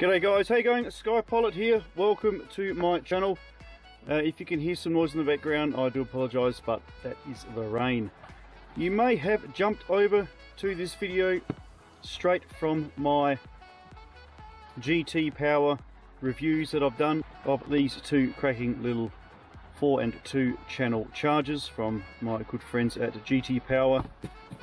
G'day guys, how you going? Sky Pilot here. Welcome to my channel. Uh, if you can hear some noise in the background, I do apologise, but that is the rain. You may have jumped over to this video straight from my GT Power reviews that I've done of these two cracking little 4 and 2 channel chargers from my good friends at GT Power.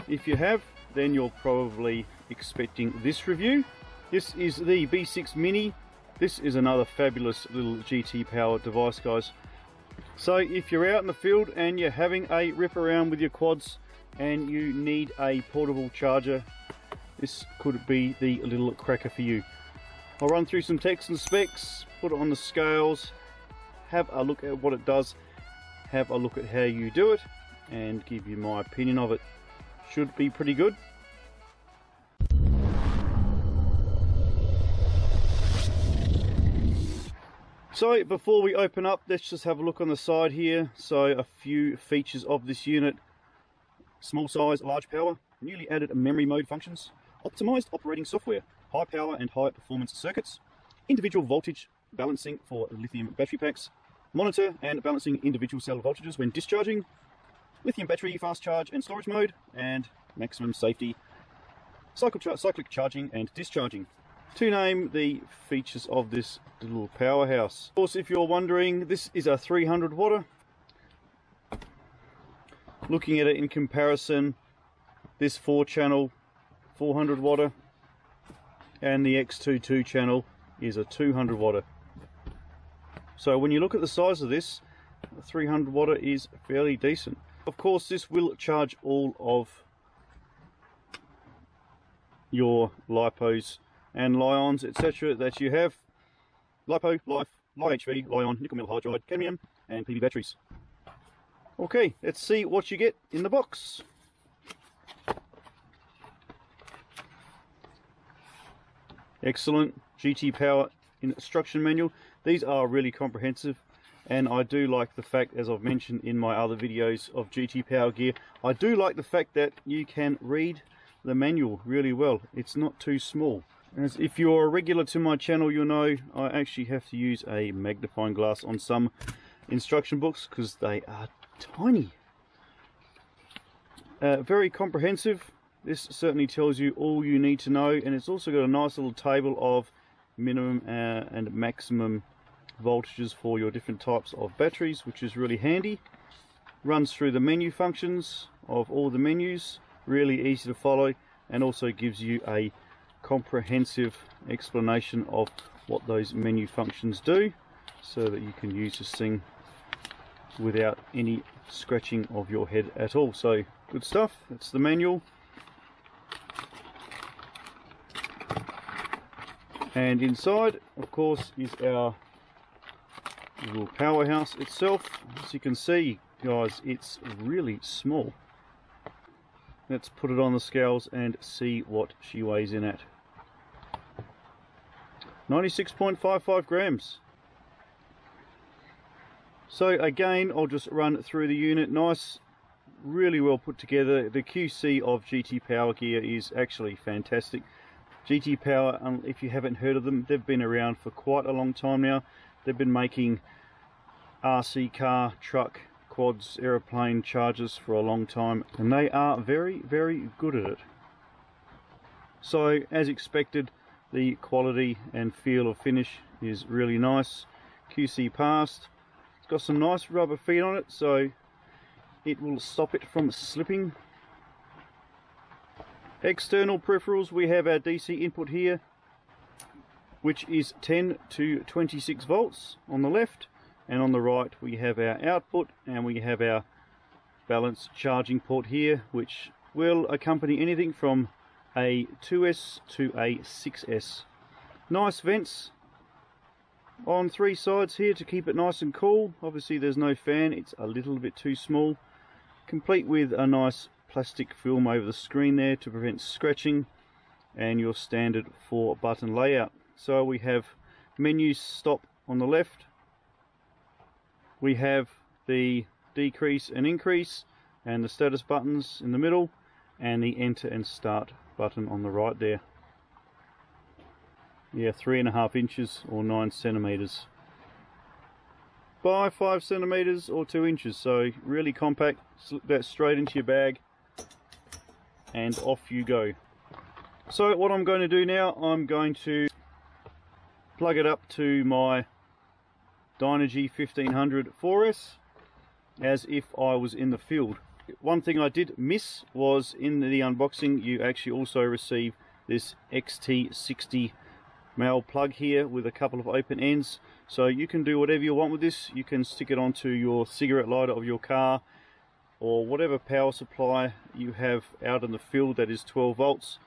If you have, then you're probably expecting this review. This is the B6 Mini. This is another fabulous little GT Power device, guys. So if you're out in the field and you're having a rip around with your quads and you need a portable charger, this could be the little cracker for you. I'll run through some text and specs, put it on the scales, have a look at what it does, have a look at how you do it, and give you my opinion of it. Should be pretty good. So before we open up, let's just have a look on the side here. So a few features of this unit. Small size, large power, newly added memory mode functions, optimized operating software, high power and high performance circuits, individual voltage balancing for lithium battery packs, monitor and balancing individual cell voltages when discharging, lithium battery fast charge and storage mode, and maximum safety, cyclic charging and discharging to name the features of this little powerhouse. Of course, if you're wondering, this is a 300 watt. Looking at it in comparison, this 4 channel 400 watt and the X22 channel is a 200 watt. So when you look at the size of this, 300 watt is fairly decent. Of course, this will charge all of your lipos and Li-ions, etc. that you have. LiPo, LiFe, Li-HV, Li-ion, nickel metal hydride, cadmium, and Pb batteries. Okay, let's see what you get in the box. Excellent GT Power instruction manual. These are really comprehensive and I do like the fact, as I've mentioned in my other videos of GT Power gear, I do like the fact that you can read the manual really well. It's not too small. If you're a regular to my channel, you'll know I actually have to use a magnifying glass on some instruction books because they are tiny. Uh, very comprehensive. This certainly tells you all you need to know and it's also got a nice little table of minimum uh, and maximum voltages for your different types of batteries which is really handy. Runs through the menu functions of all the menus, really easy to follow and also gives you a comprehensive explanation of what those menu functions do so that you can use this thing without any scratching of your head at all. So good stuff, that's the manual. And inside, of course, is our little powerhouse itself. As you can see, guys, it's really small. Let's put it on the scales and see what she weighs in at. 96.55 grams. So again, I'll just run through the unit. Nice, really well put together. The QC of GT Power gear is actually fantastic. GT Power, um, if you haven't heard of them, they've been around for quite a long time now. They've been making RC car, truck, quads, aeroplane chargers for a long time and they are very, very good at it. So as expected, the quality and feel of finish is really nice. QC passed. It's got some nice rubber feet on it so it will stop it from slipping. External peripherals, we have our DC input here which is 10 to 26 volts on the left and on the right we have our output and we have our balance charging port here which will accompany anything from a 2S to a 6S. Nice vents on three sides here to keep it nice and cool. Obviously there's no fan, it's a little bit too small. Complete with a nice plastic film over the screen there to prevent scratching and your standard four button layout. So we have menu stop on the left. We have the decrease and increase and the status buttons in the middle and the enter and start button on the right there. yeah three and a half inches or nine centimeters. By five centimeters or two inches. So really compact slip that straight into your bag and off you go. So what I'm going to do now I'm going to plug it up to my Dinogy 1500 4S as if I was in the field one thing I did miss was in the unboxing you actually also receive this XT60 male plug here with a couple of open ends. So you can do whatever you want with this. You can stick it onto your cigarette lighter of your car or whatever power supply you have out in the field that is 12 volts.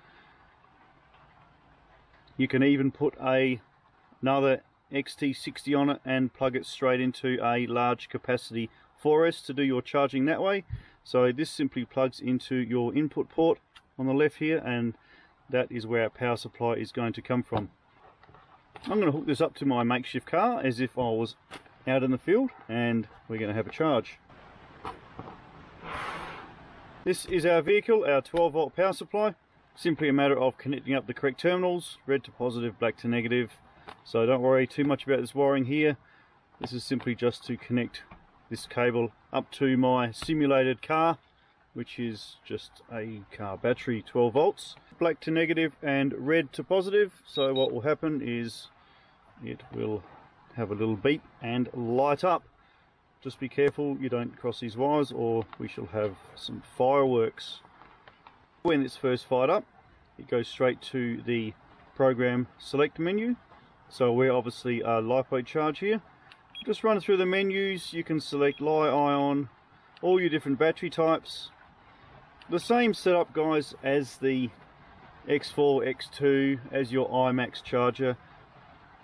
You can even put a another XT60 on it and plug it straight into a large capacity 4S to do your charging that way so this simply plugs into your input port on the left here and that is where our power supply is going to come from. I'm going to hook this up to my makeshift car as if I was out in the field and we're going to have a charge. This is our vehicle, our 12 volt power supply. Simply a matter of connecting up the correct terminals, red to positive, black to negative. So don't worry too much about this wiring here. This is simply just to connect this cable up to my simulated car which is just a car battery 12 volts black to negative and red to positive. So what will happen is it will have a little beep and light up. Just be careful you don't cross these wires or we shall have some fireworks. When it's first fired up it goes straight to the program select menu. So we're obviously a LiPo charge here just run through the menus. You can select Li ion all your different battery types. The same setup guys as the X4 X2 as your iMax charger.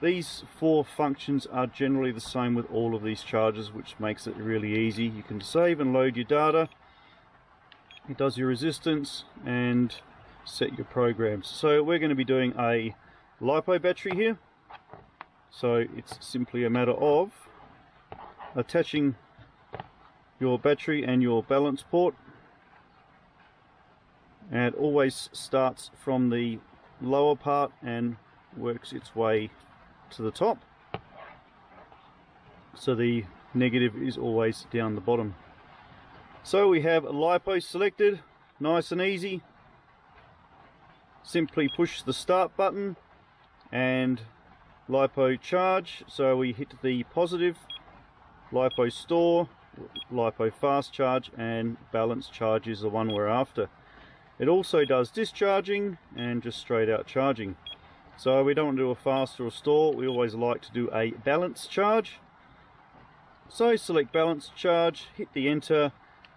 These four functions are generally the same with all of these chargers which makes it really easy. You can save and load your data. It does your resistance and set your programs. So we're going to be doing a LiPo battery here. So it's simply a matter of attaching your battery and your balance port. And it always starts from the lower part and works its way to the top. So the negative is always down the bottom. So we have LiPo selected nice and easy. Simply push the start button and LiPo charge. So we hit the positive LiPo store, LiPo fast charge and balance charge is the one we're after. It also does discharging and just straight out charging. So we don't want to do a fast or a store, we always like to do a balance charge. So select balance charge, hit the enter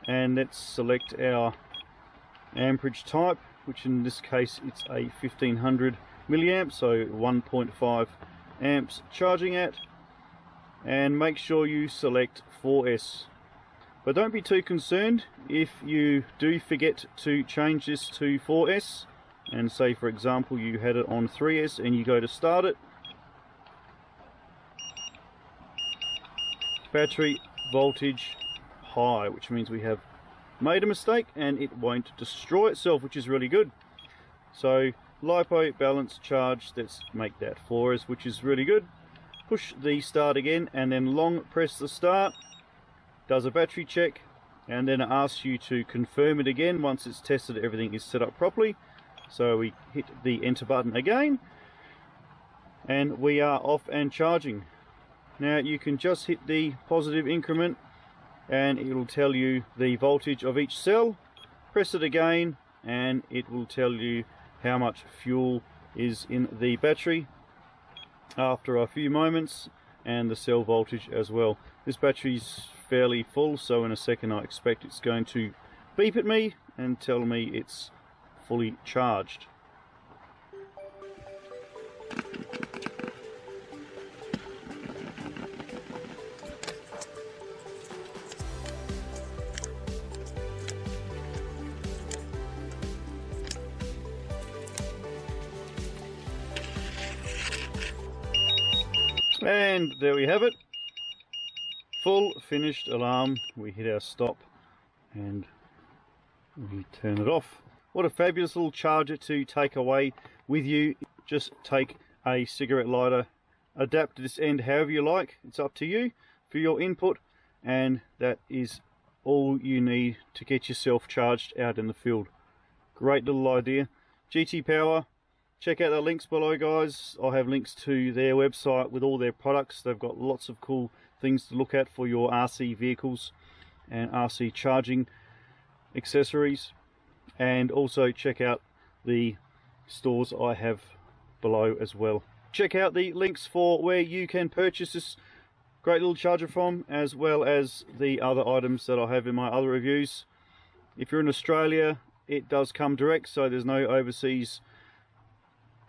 and let's select our amperage type which in this case it's a 1500 milliamps so 1.5 amps charging at and make sure you select 4S. But don't be too concerned if you do forget to change this to 4S and say for example you had it on 3S and you go to start it. Battery voltage high which means we have made a mistake and it won't destroy itself which is really good. So LiPo balance charge let's make that 4S which is really good push the start again and then long press the start does a battery check and then it asks you to confirm it again once it's tested everything is set up properly. So we hit the enter button again and we are off and charging. Now you can just hit the positive increment and it will tell you the voltage of each cell. Press it again and it will tell you how much fuel is in the battery after a few moments and the cell voltage as well. This battery's fairly full so in a second I expect it's going to beep at me and tell me it's fully charged. And there we have it. Full finished alarm. We hit our stop and we turn it off. What a fabulous little charger to take away with you. Just take a cigarette lighter. Adapt this end however you like. It's up to you for your input and that is all you need to get yourself charged out in the field. Great little idea. GT Power, check out the links below guys. I have links to their website with all their products. They've got lots of cool things to look at for your RC vehicles and RC charging accessories and also check out the stores I have below as well. Check out the links for where you can purchase this great little charger from as well as the other items that I have in my other reviews. If you're in Australia it does come direct so there's no overseas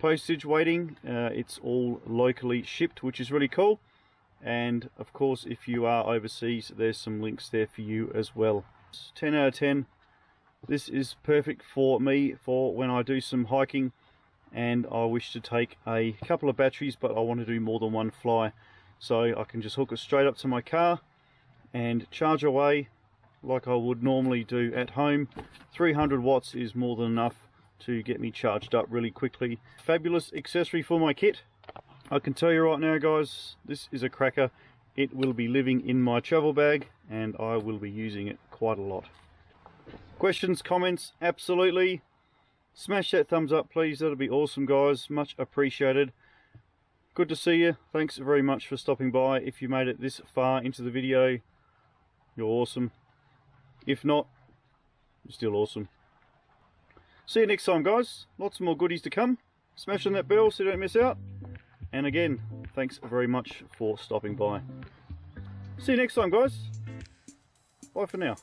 postage waiting. Uh, it's all locally shipped which is really cool. And of course if you are overseas there's some links there for you as well. 10 out of 10 this is perfect for me for when I do some hiking. And I wish to take a couple of batteries but I want to do more than one fly. So I can just hook it straight up to my car and charge away like I would normally do at home. 300 watts is more than enough to get me charged up really quickly fabulous accessory for my kit I can tell you right now guys, this is a cracker. It will be living in my travel bag and I will be using it quite a lot. Questions, comments, absolutely. Smash that thumbs up please, that'll be awesome guys, much appreciated. Good to see you, thanks very much for stopping by. If you made it this far into the video, you're awesome. If not, you're still awesome. See you next time guys, lots more goodies to come. Smash on that bell so you don't miss out. And again, thanks very much for stopping by. See you next time, guys. Bye for now.